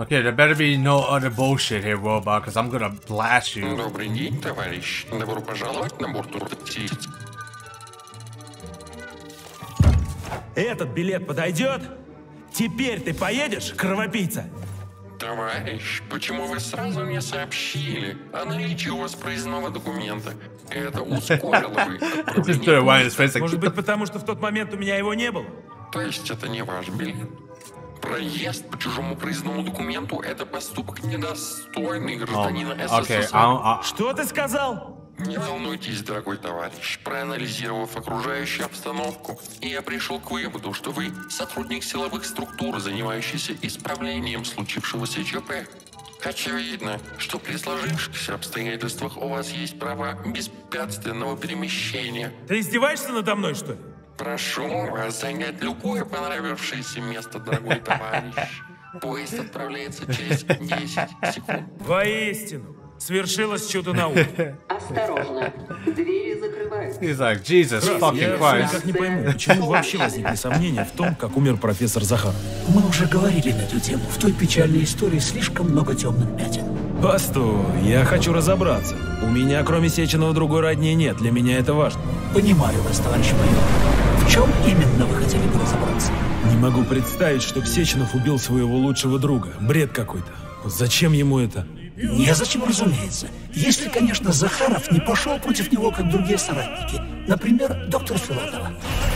Okay, there better be no other bullshit here, robot, because I'm gonna blast you. Добрый день, товарищ. Добро пожаловать на борт Уртси. Этот билет подойдет? Теперь ты поедешь, кровопийца? Товарищ, почему вы сразу не сообщили о наличии у вас проездного документа? Это ускорило like, Может быть, потому что в тот момент у меня его не было? То есть это не ваш билет? Проезд по чужому проездному документу – это поступок недостойный гражданина okay, СССР. I don't, I, Что ты сказал? Не волнуйтесь, дорогой товарищ. Проанализировав окружающую обстановку, я пришел к выводу, что вы сотрудник силовых структур, занимающийся исправлением случившегося ЧП. Очевидно, что при сложившихся обстоятельствах у вас есть право беспрепятственного перемещения. Ты издеваешься надо мной, что ли? Прошу вас занять любое понравившееся место, дорогой товарищ. Поезд отправляется через 10 секунд. Воистину, свершилось чудо науки. Осторожно, двери закрываются. he's like, Jesus fucking Я все Christ. никак не пойму, почему вообще возникли сомнения в том, как умер профессор Захар. Мы уже говорили на эту тему. В той печальной истории слишком много темных пятен. Постой, я хочу разобраться. У меня, кроме Сеченова, другой родни нет. Для меня это важно. Понимаю вас, товарищ майор. В чем именно вы хотели бы разобраться? Не могу представить, что Сеченов убил своего лучшего друга. Бред какой-то. Вот Зачем ему это? Незачем, разумеется. Если, конечно, Захаров не пошел против него, как другие соратники. Например, доктор Филатова.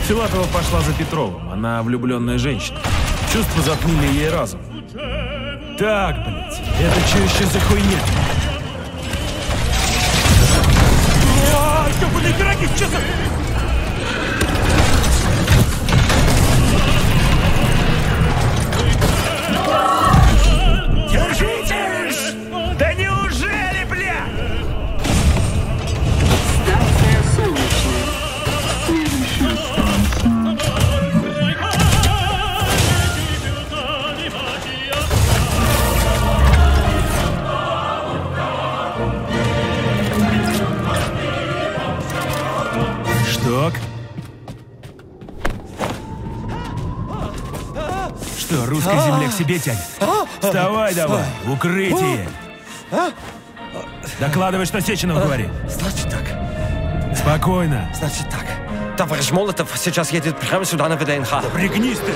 Филатова пошла за Петровым. Она влюбленная женщина. Чувства затмили ей разум. Так, блядь, это что еще за хуйня? О, ёбаные пироги, что за... Что, русской земле к себе тянет? Вставай давай, в укрытие! Докладывай, что Сеченов говорит. Значит так, Спокойно. значит так. Товарищ Молотов сейчас едет прямо сюда на ВДНХ. Пригнись ты!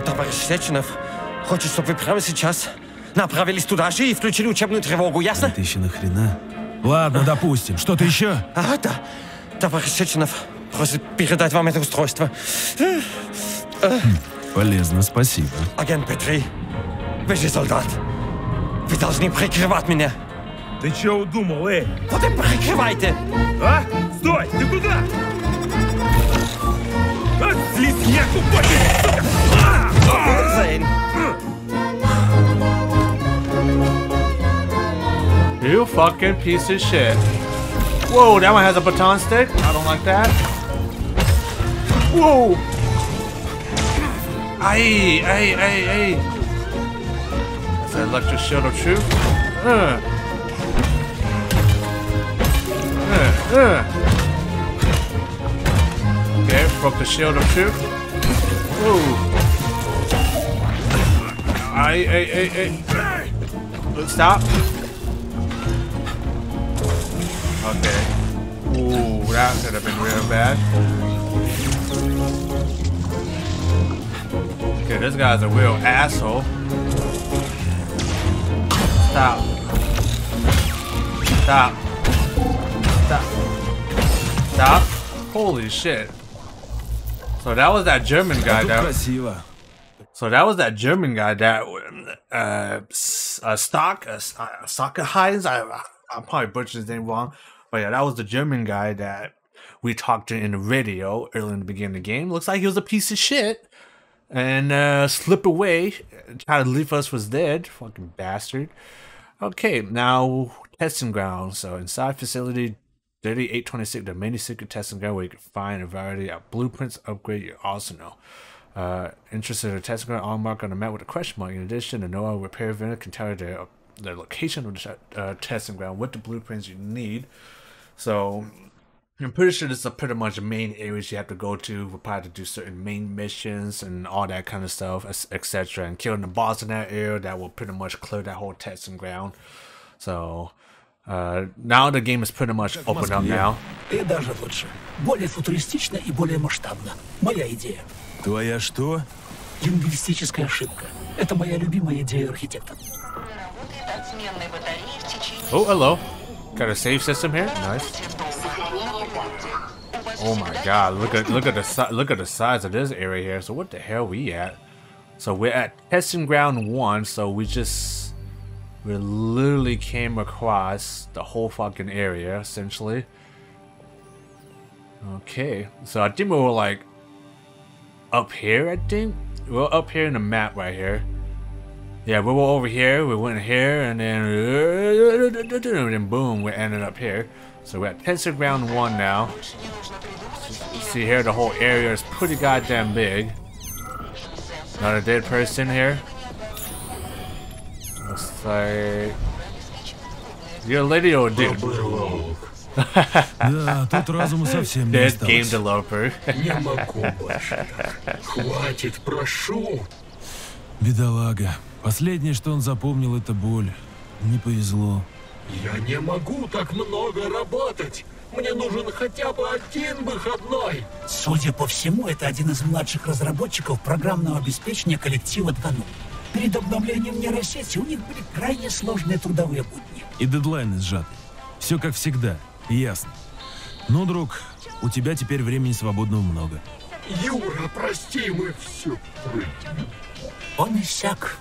Товарищ Сеченов хочет, чтобы вы прямо сейчас направились туда же и включили учебную тревогу, ясно? Ты еще нахрена? Ладно, допустим. Что-то еще? А, да. Товарищ Сеченов просит передать вам это устройство. Полезно, спасибо. Агент Петри, вы же солдат. Вы должны прикрывать меня. Ты что удумал, эй? Вот и прикрывайте. А? Стой! Ты куда? А, слизняк упадет, сука! А! А! Sehen. You fucking piece of shit. Whoa, that one has a baton stick? I don't like that. Whoa! Aye, aye, aye, aye. Is that electric shield of truth. Uh. Uh, uh. Okay, broke the shield of truth. Whoa. Aye, aye, aye, aye. Stop. Okay. Ooh, that could have been real bad. This guy's a real asshole. Stop. Stop. Stop. Stop. Holy shit. So that was that German guy that... So that was that German guy that... Uh, a Stock... Uh, a uh, Soccer Heinz? I, I'm probably butchering his name wrong. But yeah, that was the German guy that we talked to in the video early in the beginning of the game. Looks like he was a piece of shit and uh slip away, try to leave us was dead. Fucking bastard. Okay, now testing ground. So inside facility 3826, the main secret testing ground where you can find a variety of blueprints, upgrade your arsenal. Uh, interested in testing ground, all mark on the map with a question mark. In addition, the NOAA repair vendor can tell you the, the location of the uh, testing ground with the blueprints you need. So I'm pretty sure this is pretty much the main areas you have to go to. We're probably to do certain main missions and all that kind of stuff, etc. And killing the boss in that area that will pretty much clear that whole testing ground. So uh, now the game is pretty much open up now. И даже лучше. Более футуристично и более масштабно. Моя идея. Твоя что? Лингвистическая ошибка. Это моя любимая идея архитектора. Работает от сменной батареи в течение Oh, hello. Got a save system here. Nice. Oh my god, look at look at the look at the size of this area here. So what the hell we at? So we're at testing ground one. So we just we literally came across the whole fucking area essentially. Okay, so I think we were like up here. I think we we're up here in the map right here. Yeah, we were over here. We went here, and then and then boom, we ended up here. So we're at testing ground one now. You see here, the whole area is pretty goddamn big. Not a dead person here. Looks like you're a lady or a dude. Да, тут разума совсем не Dead game осталось. developer. Не могу больше так. Хватит, прошу. Бедолага. Последнее, что он запомнил, это боль. Не повезло. Я не могу так много работать. Мне нужен хотя бы один выходной. Судя по всему, это один из младших разработчиков программного обеспечения коллектива Ткану. Перед обновлением нейросети у них были крайне сложные трудовые будни. И дедлайны сжаты. Все как всегда. Ясно. Ну, друг, у тебя теперь времени свободного много. Юра, прости, мы все Он иссяк.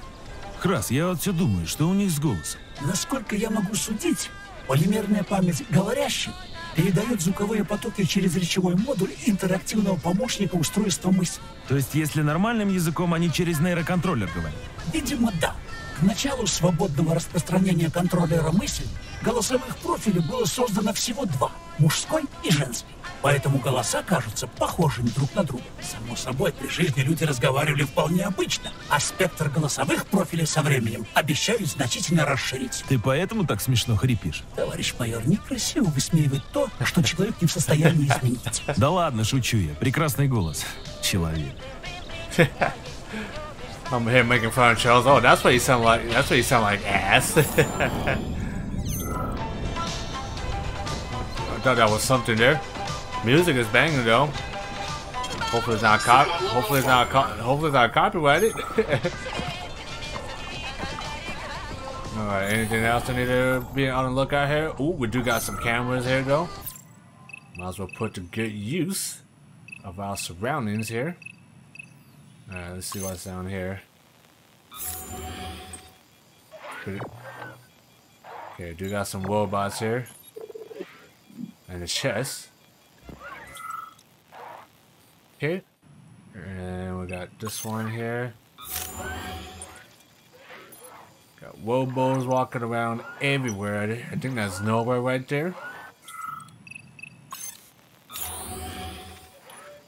Крас, я вот все думаю, что у них с голосом. Насколько я могу судить, полимерная память говорящих передает звуковые потоки через речевой модуль интерактивного помощника устройства мысли. То есть, если нормальным языком, они через нейроконтроллер говорят. Видимо, да. К началу свободного распространения контроллера мысли голосовых профилей было создано всего два – мужской и женский. Поэтому голоса кажутся похожими друг на друга. Само собой, при жизни люди разговаривали вполне обычно, а спектр голосовых профилей со временем обещают значительно расширить. Ты поэтому так смешно хрипишь? Товарищ майор, некрасиво высмеивать то, что человек не в состоянии изменить. Да ладно, шучу я. Прекрасный голос. Человек. I'm here making fun of Charles. Oh, that's what you sound like. That's what you sound like, ass. I thought that was something there. Music is banging though. Hopefully it's not cop. Hopefully it's not. Co- hopefully it's not copyrighted. All right. Anything else I need to be on the lookout here? Ooh, we do got some cameras here though. Might as well put to good use of our surroundings here. Alright, let's see what's down here. Okay, do got some robots here. And a chest. Okay. And we got this one here. Got Wobos walking around everywhere. I think that's nowhere right there.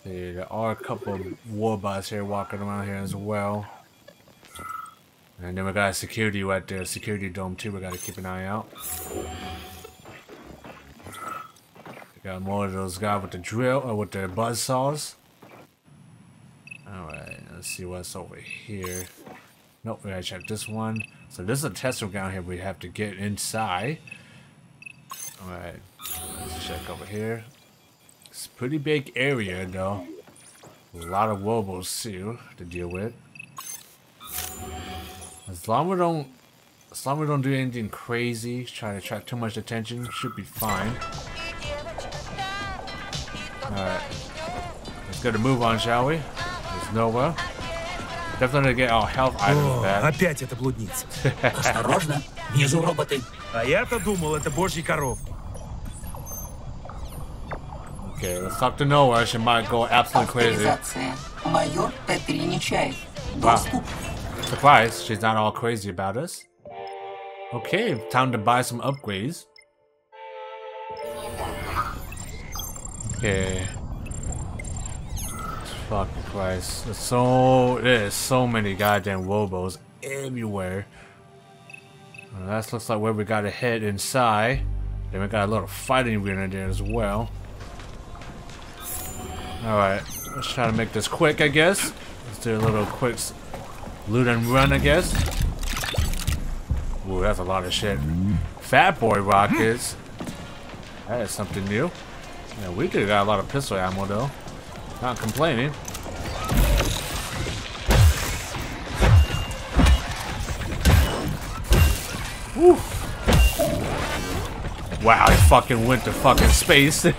There are a couple of warbots here walking around here as well. And then we got security right there, security dome too. We gotta keep an eye out. We got more of those guys with the drill or with the buzz saws. Alright, let's see what's over here. Nope, we gotta check this one. So this is a test ground here we have to get inside. Alright, let's check over here. It's a pretty big area though. A lot of wobbles too to deal with. As long as we don't as long as we don't do anything crazy, try to attract too much attention, should be fine. Alright. Let's get a move on, shall we? There's Nova. Definitely get our health items back. опять эта блудница. Осторожно, внизу роботы. А я-то думал, это божья коровка. Okay, let's talk to Nova. She might go absolutely crazy. Авторизация. Майор Т-3 Нечаев. Wow. Доступ. Surprised she's not all crazy about us. Okay, time to buy some upgrades. Okay. Fucking Christ. There's so there's so many goddamn Wobos everywhere. Uh, that looks like where we gotta head inside. Then we got a little fighting arena there as well. Alright, let's try to make this quick, I guess. Let's do a little quick loot and run, I guess. Ooh, that's a lot of shit. Fat Boy rockets. That is something new. Yeah, we could have got a lot of pistol ammo, though. Not complaining. Woo. Wow, he fucking went to fucking space.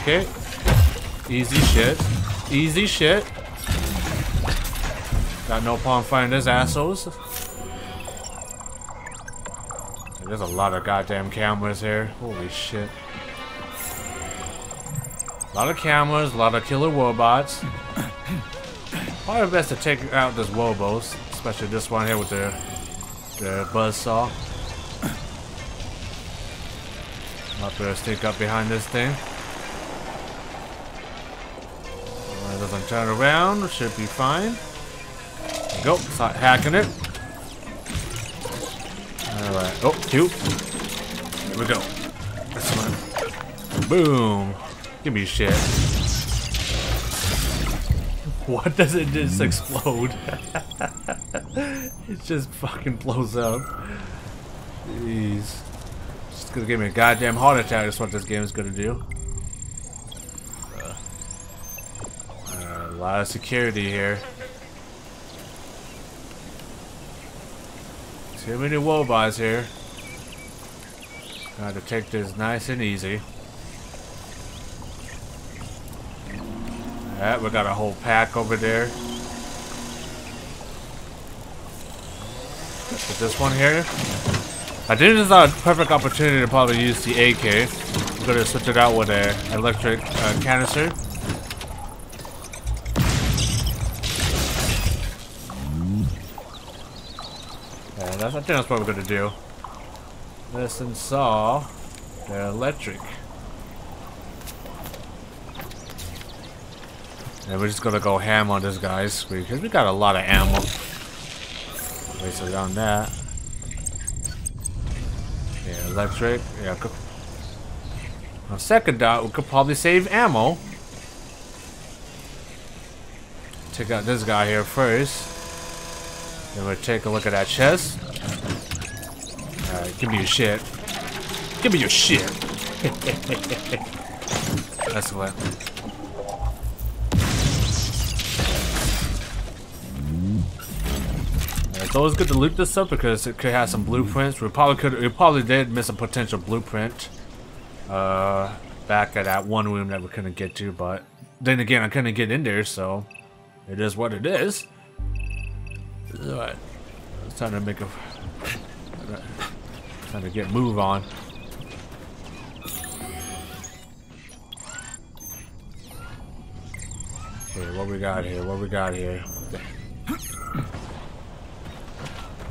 okay. Easy shit. Easy shit. Got no problem finding these assholes. There's a lot of goddamn cameras here. Holy shit. A lot of cameras, a lot of killer robots. Probably best to take out this Wobos, especially this one here with the the buzzsaw. Not better sneak up behind this thing. It doesn't turn around, should be fine. Go, start hacking it. Alright, oh, cute. Here we go. This one. Boom. Give me shit. What does it just explode? it just fucking blows up. Jeez. Just gonna give me a goddamn heart attack. That's what this game is gonna do. Uh, a lot of security here. Too many wobots here. Got to take this nice and easy. Alright, we got a whole pack over there. With this one here. I think this is a perfect opportunity to probably use the AK. I'm gonna switch it out with an electric uh, canister. Yeah, that's, I think that's what we're gonna do. Listen, saw the electric. And we're just gonna go ham on this guys because we got a lot of ammo. Wasted on that. Yeah, electric. Yeah, could, on second dot, we could probably save ammo. Take out this guy here first. Then we'll take a look at that chest. Alright, give me your shit. Give me your shit. That's what. It's always good to loot this stuff because it could have some blueprints. We probably could. We probably did miss a potential blueprint. Uh, back at that one room that we couldn't get to, but then again, I couldn't get in there, so it is what it is. Alright. It's time to make a. Time to get move on. Okay, what we got here? What we got here?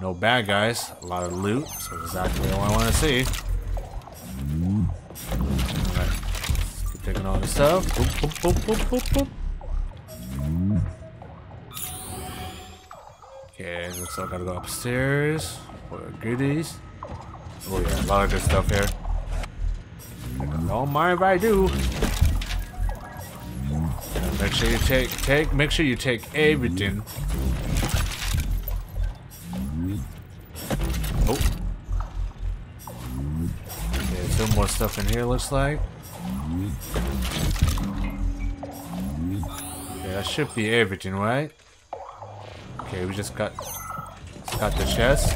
No bad guys. A lot of loot. So exactly what I want to see. Alright. Keep taking all this stuff. Boop, boop, boop. Okay, looks like I gotta go upstairs for goodies. Oh yeah, a lot of good stuff here. Don't mind if I do. Make sure you take take make sure you take everything. More stuff in here looks like. Okay, that should be everything, right? Okay, we just got just got the chest.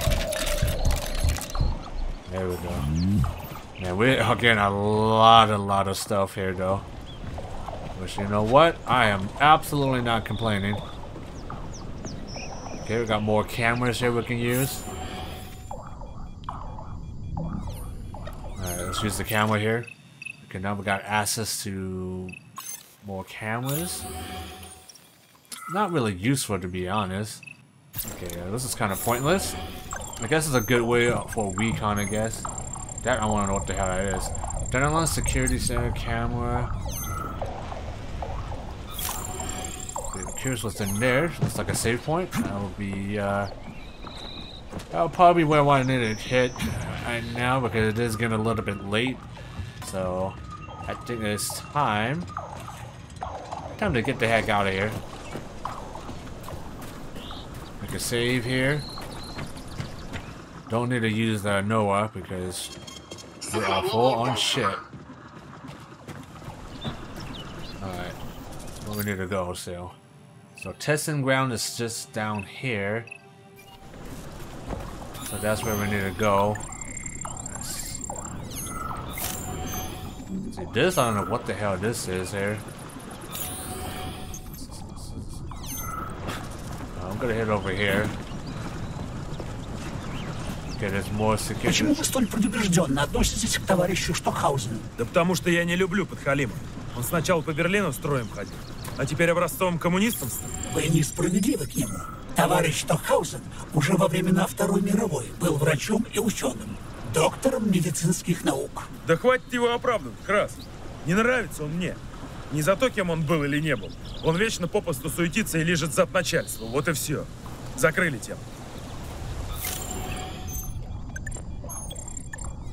There we go. Yeah, we're getting a lot, a lot of stuff here, though. Which, you know what? I am absolutely not complaining. Okay, we got more cameras here we can use. Use the camera here. Okay, now we got access to more cameras. Not really useful to be honest. Okay, uh, this is kind of pointless. I guess it's a good way for recon, I guess. That I want to know what the hell that is. Dennerland Security Center camera. Okay, curious what's in there. Looks like a save point. That will be, uh... That'll probably be where I need to hit right now because it is getting a little bit late. So, I think it's time. Time to get the heck out of here. Make a save here. Don't need to use the Noah because we're all full on shit. Alright. Where we need to go, so. So testing ground is just down here. So that's where we need to go. This, I don't know what the hell this is here. I'm gonna head over here. Okay, there's more security. Почему вы столь предубежденно относитесь к товарищу Штокхаузену? Да потому что я не люблю подхалима. Он сначала по Берлину строем ходил, а теперь образцовым коммунистом стал. Вы несправедливы к нему. Товарищ Штокхаузен уже во времена Второй мировой был врачом и ученым, доктором медицинских наук. Да хватит его оправдывать, Крас. Не нравится он мне. Не за то, кем он был или не был. Он вечно попусту суетится и лежит зад начальству. Вот и все. Закрыли тему.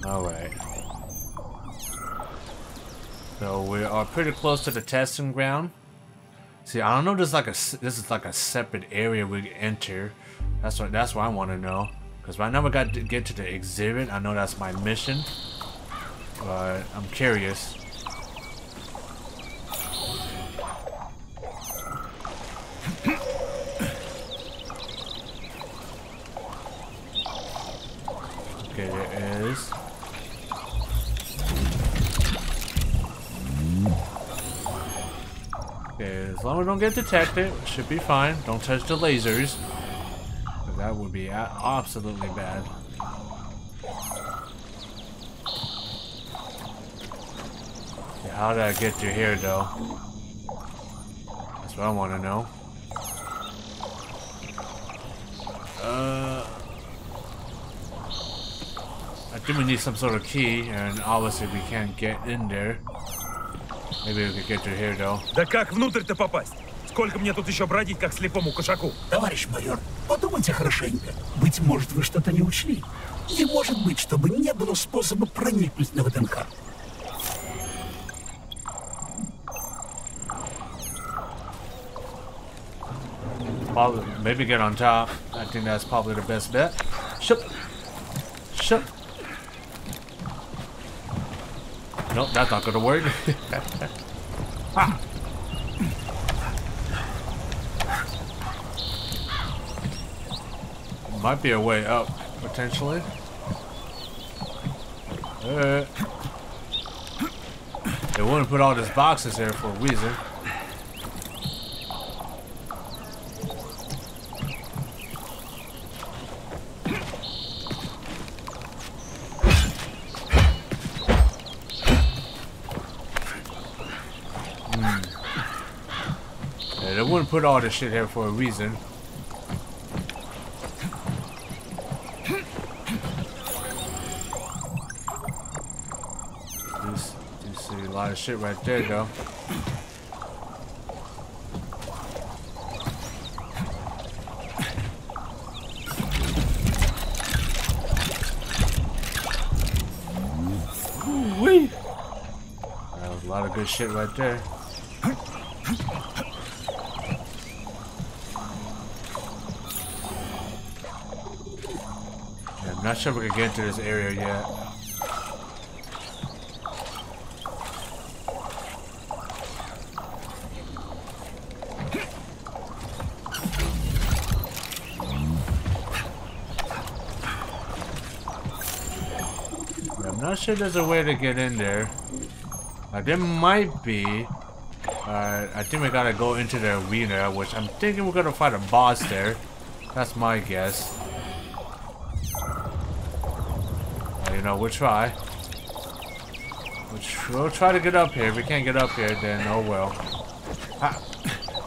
Alright. So we are pretty close to the testing ground. See, I don't know. This is like a s- this is like a separate area we enter. That's what that's what I want to know. Because right now we got to get to the exhibit. I know that's my mission, but I'm curious. Okay, there is. Okay, as long as we don't get detected, should be fine. Don't touch the lasers. 'cause That would be a- absolutely bad. Okay, how did I get to here, though? That's what I want to know. Uh, I think we need some sort of key, and obviously we can't get in there. Maybe we could get to here, though. Да как внутрь-то попасть? Сколько мне тут еще бродить, как слепому кошаку? Товарищ майор, подумайте хорошенько. Быть может, вы что-то не учли. Не может быть, чтобы не было способа проникнуть на ВДНХ. Probably, maybe get on top. I think that's probably the best bet. Shut. Shut. Nope, that's not gonna work. ah. Might be a way up, potentially. Uh, they wouldn't put all these boxes there for a reason. Yeah, they wouldn't put all this shit here for a reason. Lot of shit right there, though. Ooh-wee. That a lot of good shit right there. Yeah, I'm not sure we can get into this area yet. Yeah, I'm not sure there's a way to get in there. Uh, there might be. Uh, I think we gotta go into the arena, which I'm thinking we're gonna fight a boss there. That's my guess. Uh, you know, we'll try. We'll, tr- we'll try to get up here. If we can't get up here, then oh well.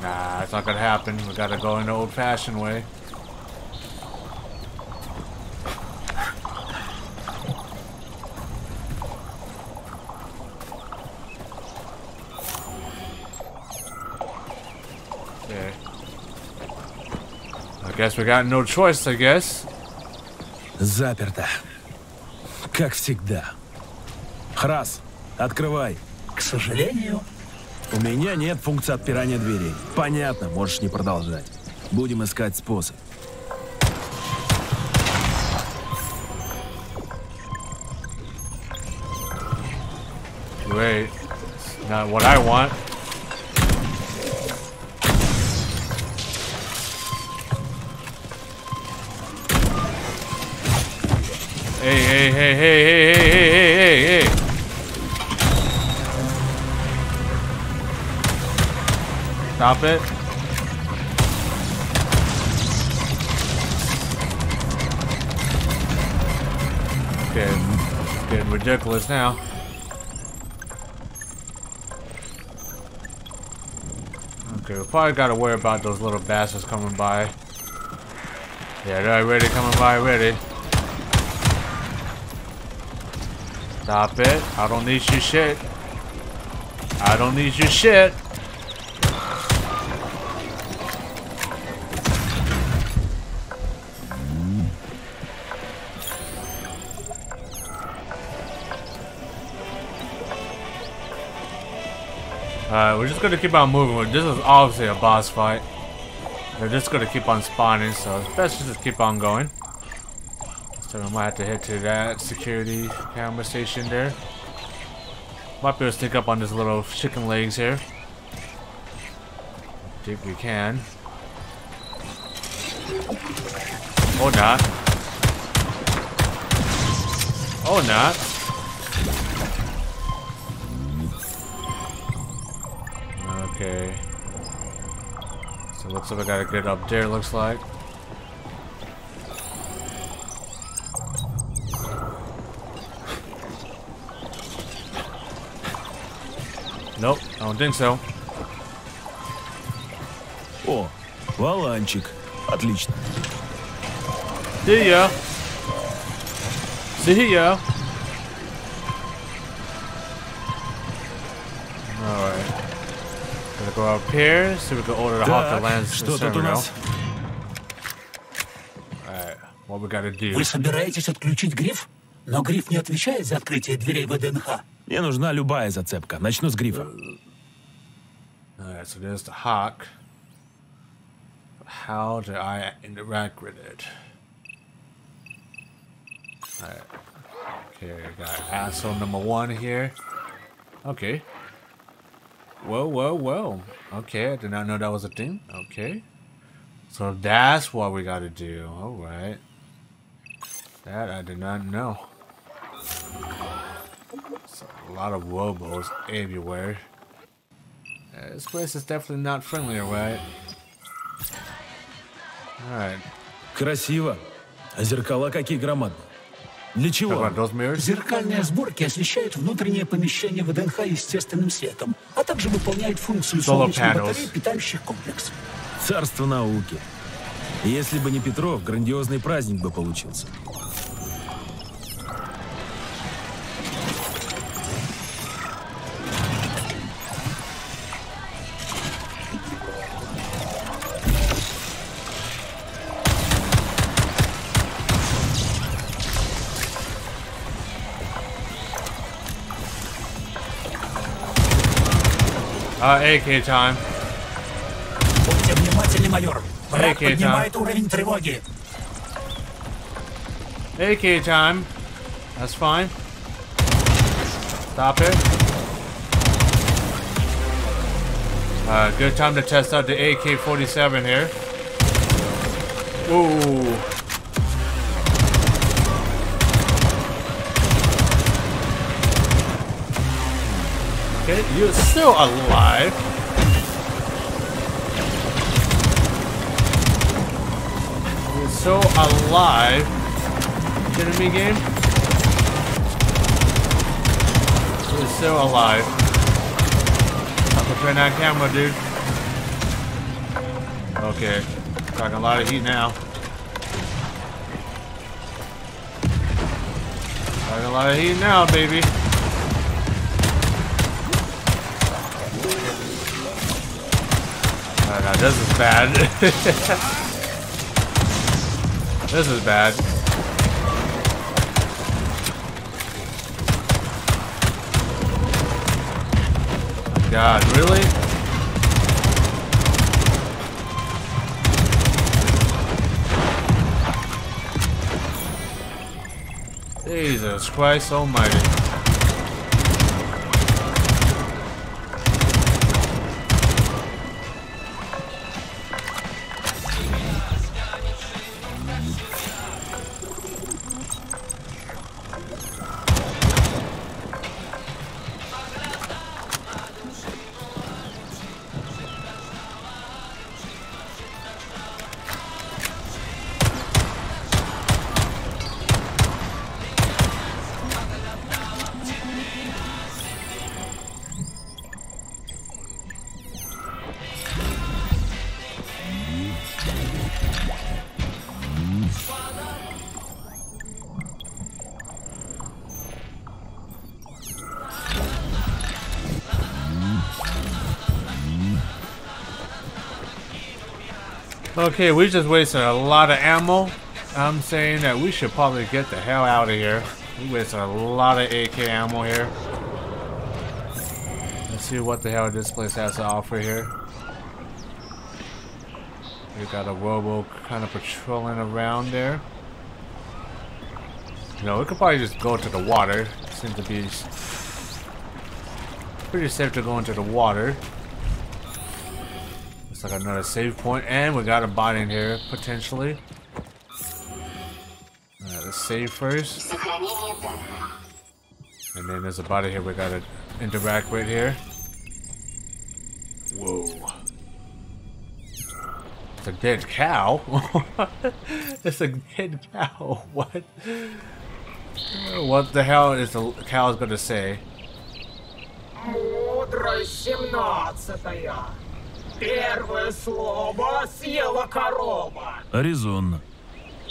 Nah, it's not gonna happen. We gotta go in the old-fashioned way. guess we got no choice, I guess. Заперто. Как всегда. Храс, открывай. К сожалению, У меня нет функции отпирания дверей. Понятно, можешь не продолжать. Будем искать способ. Wait, not what I want. Hey, hey, hey, hey, hey, hey, hey, hey, hey, hey. Stop it. Getting, getting ridiculous now. Okay, we probably gotta worry about those little bastards coming by. Yeah, they're already coming by already. Stop it. I don't need your shit. I don't need your shit. Alright, we're just gonna keep on moving. This is obviously a boss fight. They're just gonna keep on spawning, so it's best to just keep on going. So we might have to head to that security camera station there. Might be able to sneak up on this little chicken legs here. Think we can. Or not. Or not. Okay. So looks like I gotta get up there, looks like. I don't think so. О, валанчик. Отлично. See ya. See ya. Alright. Gonna go up here, see if we can order the Hawk to Так, land что тут у нас? Alright, what we gotta do? вы собираетесь отключить гриф? Но гриф не отвечает за открытие дверей ВДНХ. Мне нужна любая зацепка. Начну с грифа. Alright, so there's the Hawk. How do I interact with it? Alright. Okay, got asshole number one here. Okay. Whoa, whoa, whoa. Okay, I did not know that was a thing. Okay. So that's what we gotta do. Alright. That I did not know. A lot of wobos everywhere. Uh, this place is definitely not friendly, right? Alright. Красиво. А зеркала какие громадные. Для чего? Зеркальные сборки освещают внутреннее помещение ВДНХ естественным светом, а также выполняют функцию солнечных panels. батарей, питающих комплекс. Царство науки. Если бы не Петров, грандиозный праздник бы получился. Uh, AK time. Будьте внимательны, майор. Враг Окей, поднимает уровень тревоги. AK time. That's fine. Stop it. Uh, good time to test out the AK-47 here. Ooh. Okay, you're still alive. You're so alive. Kidding me, game? You're still alive. Stop turn that camera, dude. Okay. Talking a lot of heat now. Talking a lot of heat now, baby. This is bad. this is bad. God, really? Jesus Christ almighty. Okay, we just wasted a lot of ammo. I'm saying that we should probably get the hell out of here. We wasted a lot of AK ammo here. Let's see what the hell this place has to offer here. We got a robo kind of patrolling around there. You know, we could probably just go to the water. Seems to be pretty safe to go into the water. Like another save point, and we got a bot in here, potentially. Alright, let's save first. And then there's a body here we gotta interact with here. Whoa. It's a dead cow? it's a dead cow, what? What the hell is the cow's gonna say? Первое слово съела корова. Резонно.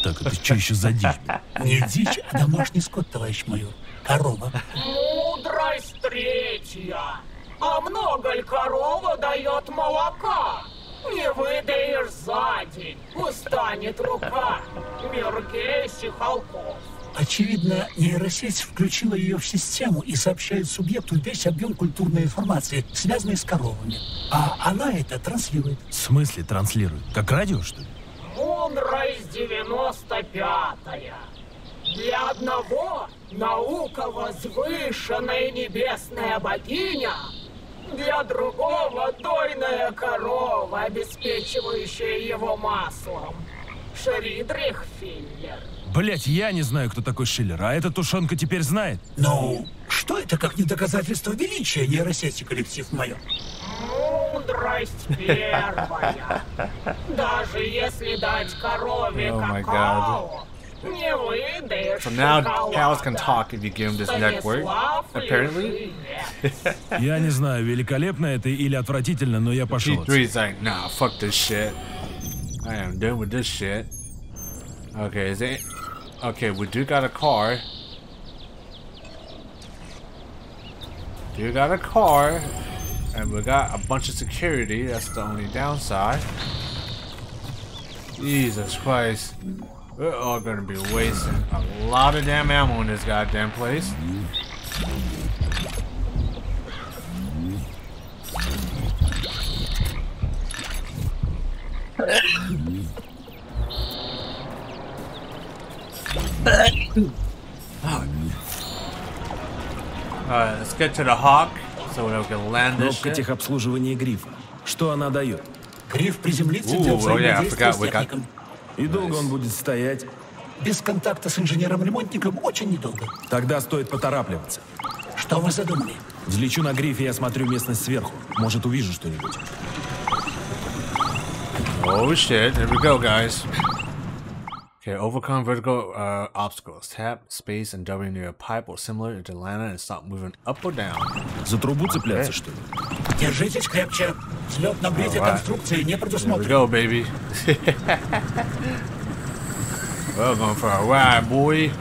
Так, это что еще за дичь? Не дичь, а домашний скот, товарищ майор. Корова. Мудрость третья. А много ли корова дает молока? Не выдаешь за день, устанет рука. Мергейших холков. Очевидно, нейросеть включила ее в систему и сообщает субъекту весь объем культурной информации, связанной с коровами. А она это транслирует. В смысле транслирует? Как радио, что ли? Девяносто пятая. Для одного наука возвышенная небесная богиня, для другого дойная корова, обеспечивающая его маслом. Шридрих Филлер. Блять, я не знаю, кто такой Шиллер, а эта тушенка теперь знает. Ну, что это как не доказательство величия нейросети, коллектив майор? Мудрость первая. Даже если дать корове Oh какао, не выдаешь So now cows can talk if you give them this network. Apparently. Я не знаю, великолепно это или отвратительно, но я пошел. отсюда. G3's like, nah, fuck this shit. I am done with this shit. Okay, is it? Okay, we do got a car. Do got a car. And we got a bunch of security. That's the only downside. Jesus Christ. We're all gonna be wasting a lot of damn ammo in this goddamn place. Alright, let's get to the Hawk so we can land this Кнопка shit. техобслуживания грифа. Что она дает? Гриф приземлится Ooh, для oh взаимодействия forgot с техником. И долго он будет стоять? Без контакта с инженером-ремонтником очень недолго. Тогда стоит поторапливаться. Что вы задумали? Взлечу на грифе и осмотрю местность сверху. Может, увижу что-нибудь. Oh shit, here we go, guys. Okay, overcome vertical uh, obstacles. Tap, space, and W near a pipe or similar to land and stop moving up or down. За трубу цепляться, что ли? Держитесь крепче. Взлет на брите Alright. конструкции не There we предусмотрен. go, baby. We're going for a ride, boy.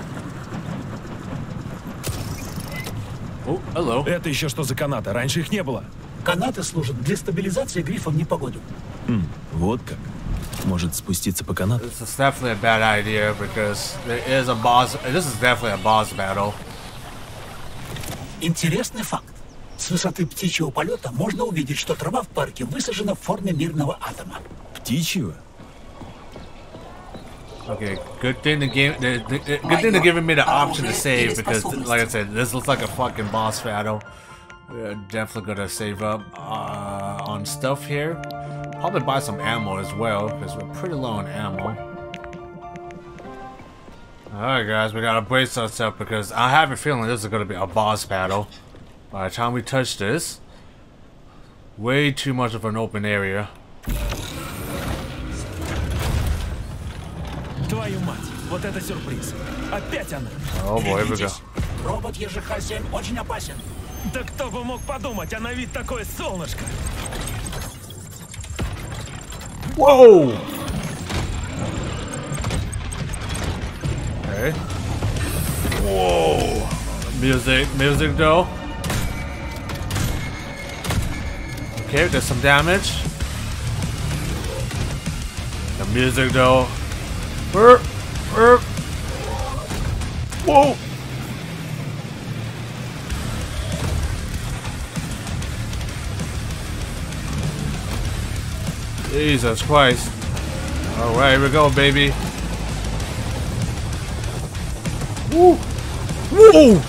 Oh, hello. Это еще что за канаты? Раньше их не было. Канаты служат для стабилизации грифа в непогоду. Хм, вот как. Может спуститься по канату? This is definitely a bad idea because there is a boss. This is definitely a boss battle. Интересный факт. С высоты птичьего полета можно увидеть, что трава в парке высажена в форме мирного атома. Птичьего? Okay, good thing the game. The, the, the- good thing they're giving me the option to save because, like I said, this looks like a fucking boss battle. We're definitely gonna save up uh, on stuff here. Probably buy some ammo as well because we're pretty low on ammo. Alright, guys, we gotta brace ourselves because I have a feeling this is gonna be a boss battle. By the time we touch this, way too much of an open area. Твою мать, вот это сюрприз. Опять она. Oh boy, here we go. Берегитесь. Робот ЕЖХ-7 очень опасен. Да кто бы мог подумать, а на вид такое солнышко. Whoa! Okay. Whoa! Music, music though. Okay, there's some damage. The music though. Burp, burp. Whoa! Jesus Christ. Alright, here we go, baby. Woo! Woo!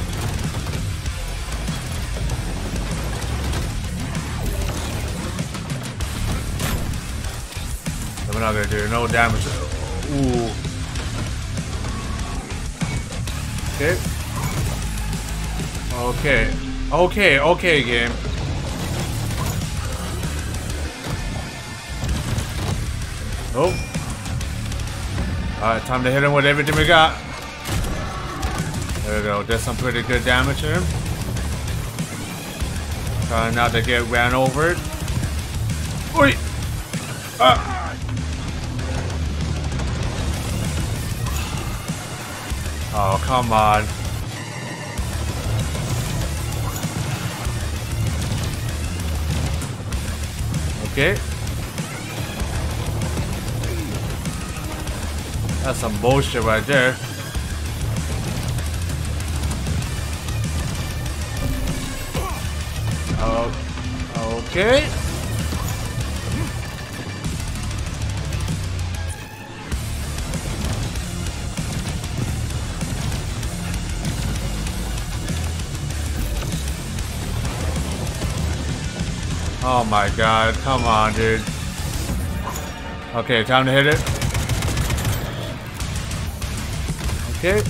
We're not gonna do no damage. Ooh. Okay. Okay. Okay, okay, game. Nope. Alright, time to hit him with everything we got. There we go. Did some pretty good damage to him. Trying not to get ran over. Oi! Ah! Oh, come on. Okay. That's some bullshit right there. Oh, okay. Oh my god, come on, dude. Okay, time to hit it. Okay.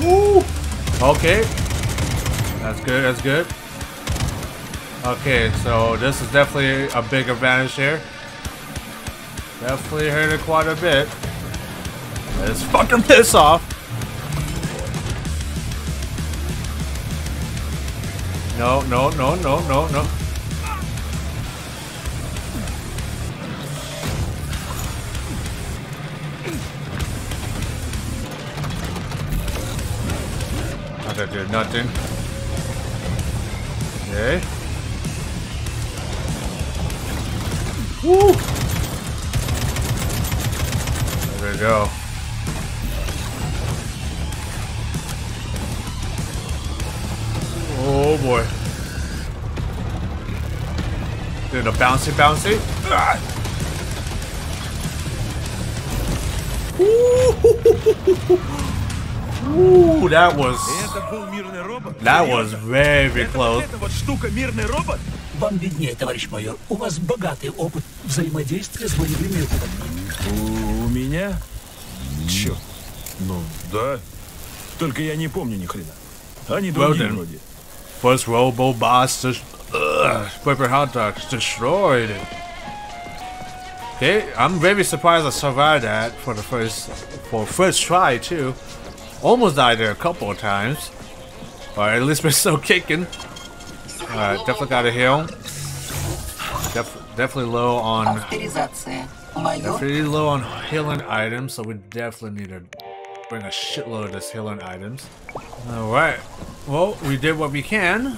Woo! Okay. That's good, that's good. Okay, so this is definitely a big advantage here. Definitely hurt it quite a bit. Let's fucking piss off. No, no, no, no, no, no. Not gonna nothing. Okay. Woo! There we go. Oh boy. Did a bouncy bouncy. Ah! Ooh, that was Это был мирный робот? that was very Это вот close. эта вот штука мирный робот? Вам виднее, товарищ майор. У вас богатый опыт взаимодействия с боевыми роботами. У меня? Черт. Ну, да. Только я не помню ни хрена. Они Well другие then. вроде. First Robo Boss just ugh, Pepper Hot Dogs destroyed it. Okay, I'm very surprised I survived that for the first for first try too. Almost died there a couple of times. But at least we're still kicking. Alright, definitely got a heal. Def definitely low on... Definitely low on healing items, so we definitely need to bring a shitload of this healing items. Alright. Well, we did what we can.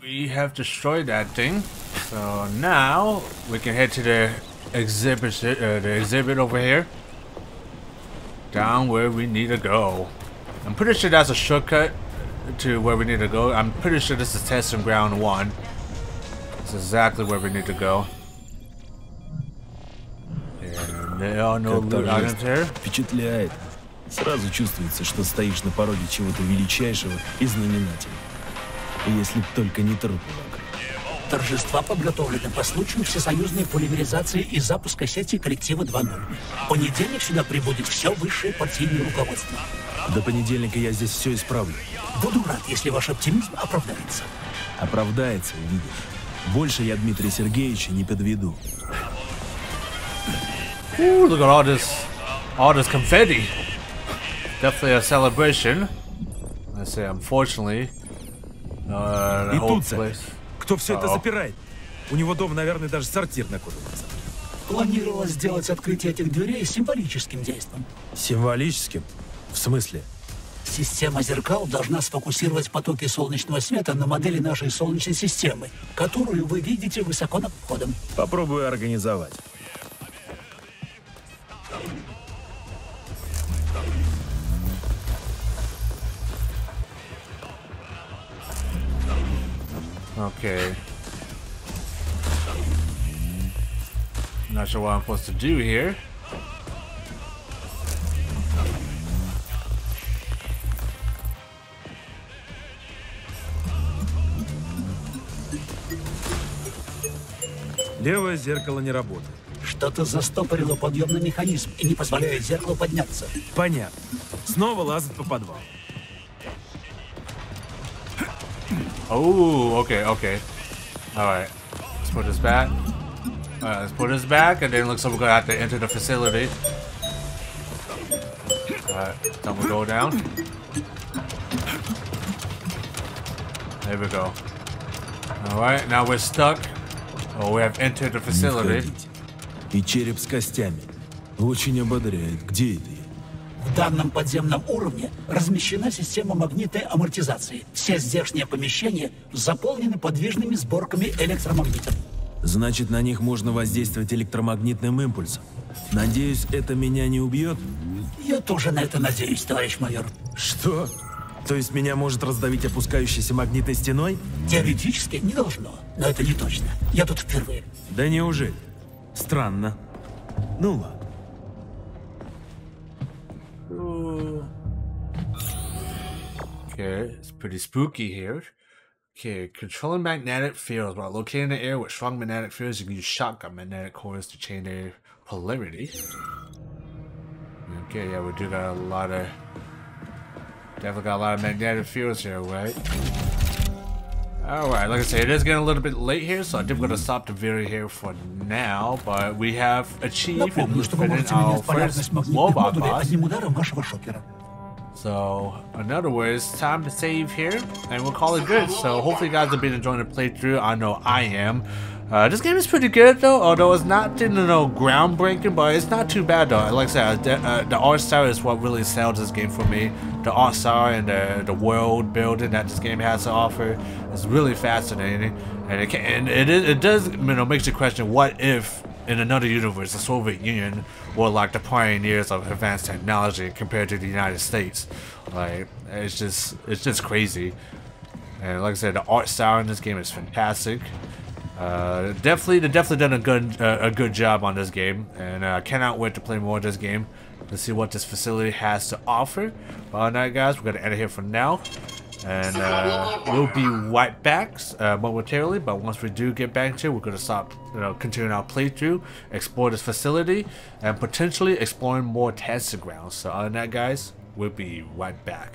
We have destroyed that thing. So now, we can head to the exhibit, uh, the exhibit over here. Down where we need to go. I'm pretty sure that's a shortcut to where we need to go. I'm pretty sure this is testing ground one. It's exactly where we need to go. And there are no Как loot items торжественно. here. Впечатляет. Сразу чувствуется, что стоишь на пороге чего-то величайшего и знаменательного. Если б только не трупы вокруг. Торжества подготовлены по случаю всесоюзной полимеризации и запуска сети коллектива 2.0. В понедельник сюда прибудет все высшее партийное руководство. До понедельника я здесь все исправлю. Буду рад, если ваш оптимизм оправдается. Оправдается, увидишь. Больше я Дмитрия Сергеевича не подведу. Ooh, look at all this, all this confetti. Definitely a celebration. Let's say, unfortunately, uh, the И whole place. Кто все это запирает? У него дома, наверное, даже сортир накопился. Планировалось сделать открытие этих дверей символическим действием. Символическим? В смысле? Система зеркал должна сфокусировать потоки солнечного света на модели нашей Солнечной системы, которую вы видите высоко над входом. Попробую организовать. Okay. Not sure what I'm supposed to do here. Левое зеркало не работает. Что-то застопорило подъемный механизм и не позволяет зеркалу подняться. Понятно. Снова лазать по подвалу. Oh, okay, okay. Alright. Let's put this back. Alright, let's put this back, and then looks like we're gonna have to enter the facility. Alright, then we go down. There we go. Alright, now we're stuck. Oh, we have entered the Не facility. входите. И череп с костями. Очень ободряет. Где это я? В данном подземном уровне размещена система магнитной амортизации. Все здешние помещения заполнены подвижными сборками электромагнитов. Значит, на них можно воздействовать электромагнитным импульсом. Надеюсь, это меня не убьет? Я тоже на это надеюсь, товарищ майор. Что? То есть меня может раздавить опускающейся магнитной стеной? Теоретически не должно, но это не точно. Я тут впервые. Да неужели? Странно. Ну ладно. Okay, it's pretty spooky here. Okay, controlling magnetic fields. While located in the air with strong magnetic fields, you can use shotgun magnetic cores to change their polarity. Okay, yeah, we do got a lot of... Definitely got a lot of magnetic fields here, right? Alright, like I said, it is getting a little bit late here, so I we're going to stop the video here for now. But we have achieved and Напомню, что вы defeated можете our менять полярность first магнитных Lobot модулей boss. одним ударом вашего шокера. So, in other words, time to save here, and we'll call it good. So, hopefully, you guys have been enjoying the playthrough. I know I am. Uh, this game is pretty good, though, although it's not, you know, groundbreaking, but it's not too bad, though. Like I said, the, uh, the art style is what really sells this game for me. The art style and the, the world building that this game has to offer is really fascinating, and it can, and it, it does, you know, makes you question what if in another universe, the Soviet Union were like the pioneers of advanced technology compared to the United States. Like it's just it's just crazy. And like I said, the art style in this game is fantastic. Uh, definitely, they definitely done a good uh, a good job on this game, and I uh, cannot wait to play more of this game to see what this facility has to offer. But on that, guys, we're gonna end it here for now, and uh, we'll be right back uh, momentarily. But once we do get back to, it, we're gonna stop, you know, continuing our playthrough, explore this facility, and potentially exploring more testing grounds. So on that, guys, we'll be right back.